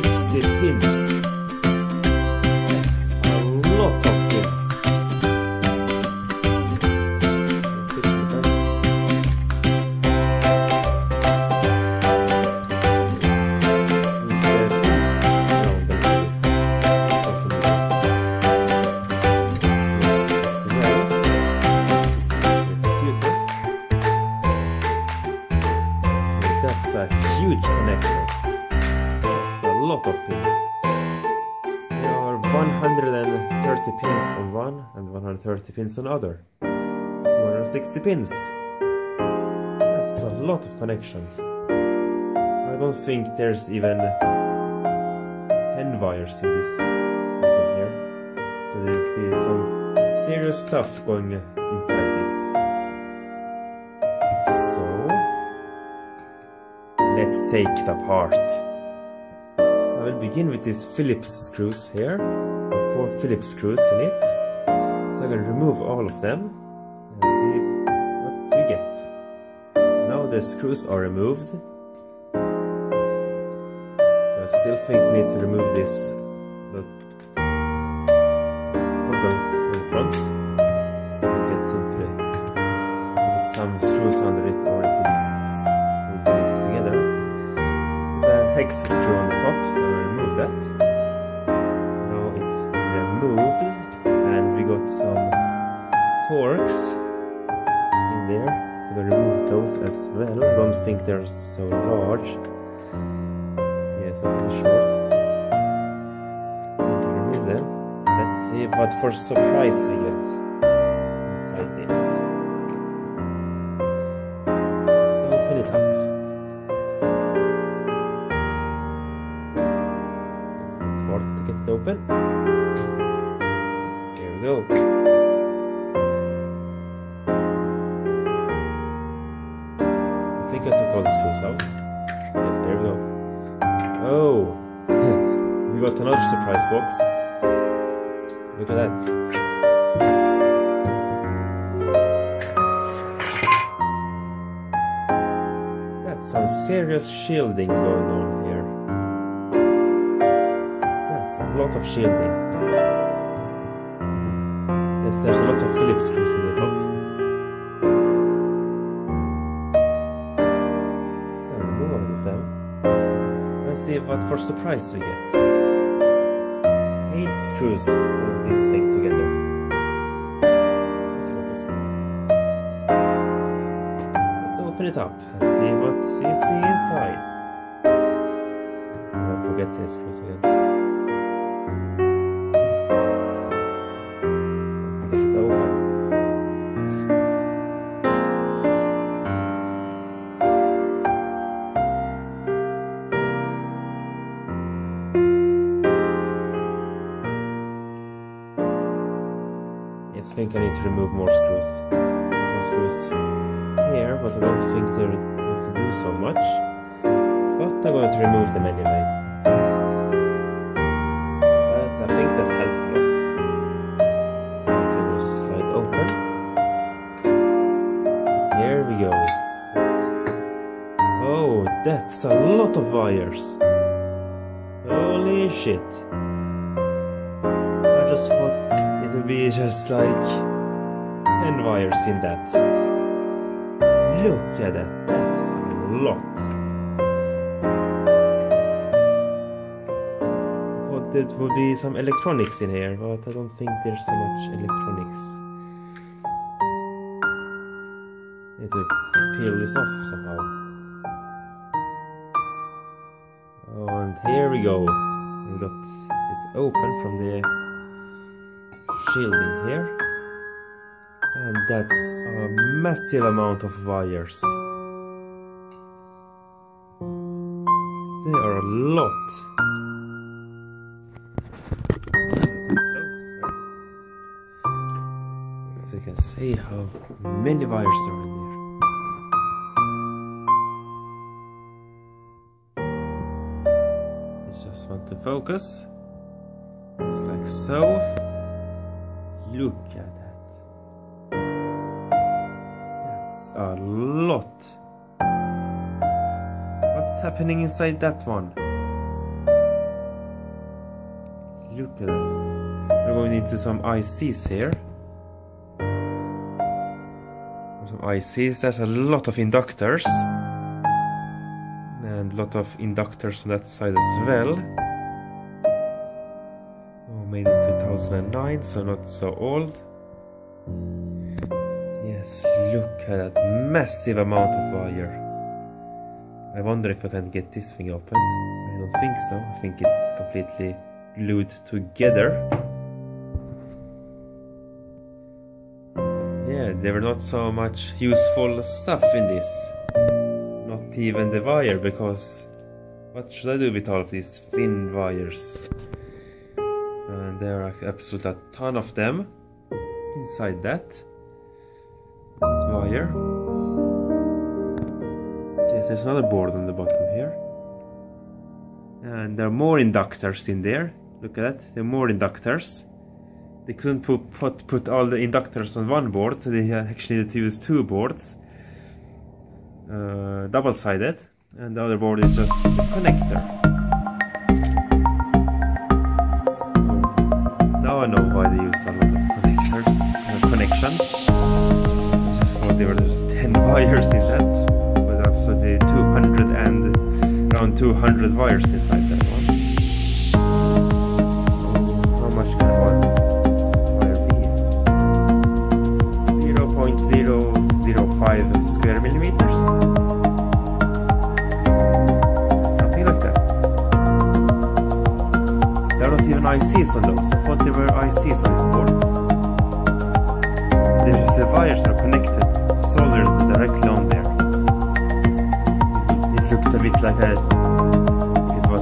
Lot of 130 pins on one and 130 pins on other. 260 pins. That's a lot of connections. I don't think there's even 10 wires in this here. So there's some serious stuff going inside this. So let's take it apart. I will begin with these Phillips screws here. Four Phillips screws in it. So I'm going to remove all of them and see what we get. Now the screws are removed. So I still think we need to remove this look problem from the front. So it gets into it. With some screws under it or if it's it together. It's a hex screw on the top, so I remove that. It's removed and we got some Torx in there. So we remove those as well. Don't think they're so large. Yes, a little short. So remove them. Let's see what for surprise we get inside this. So let's open. it we I think I took all the screws out. Yes, there we go. Oh! we got another surprise box. Look at that. That's some serious shielding going on here. That's a lot of shielding. There's lots of Phillips screws in the top. So more of them. Let's see what for surprise we get. Eight screws hold this thing together. let's open it up and see what we see inside. I forget these screws again. think I need to remove more screws. Some screws here, but I don't think they're going to do so much. But I'm going to remove them anyway. But I think that helped a lot. slide open. There we go. Oh, that's a lot of wires. Holy shit. I just thought would be just like 10 wires in that. Look at that, that's a lot. Thought there would be some electronics in here, but I don't think there's so much electronics. Need to peel this off somehow. Oh, and here we go we got it open from the shielding here and that's a massive amount of wires there are a lot so you can see how many wires are in there just want to focus. It's like so. Look at that. That's a lot. What's happening inside that one? Look at that. We're going into some ICs here. Some ICs, there's a lot of inductors and a lot of inductors on that side as well. 2009, so not so old. Yes, look at that massive amount of wire. I wonder if I can get this thing open. I don't think so. I think it's completely glued together. Yeah, there were not so much useful stuff in this Not even the wire because what should I do with all of these thin wires? And there are absolutely a ton of them inside that, wire. Yes, there's another board on the bottom here. And there are more inductors in there. Look at that, there are more inductors. They couldn't put, put, put all the inductors on one board, so they actually needed to use two boards uh, double-sided and the other board is just the connector. 200 wires inside that one. How much can one wire be? 0.005 square millimeters. ICs on those. Thought there were ICs on this board. There's the wires are connected, soldered directly on there. It looked a bit like a,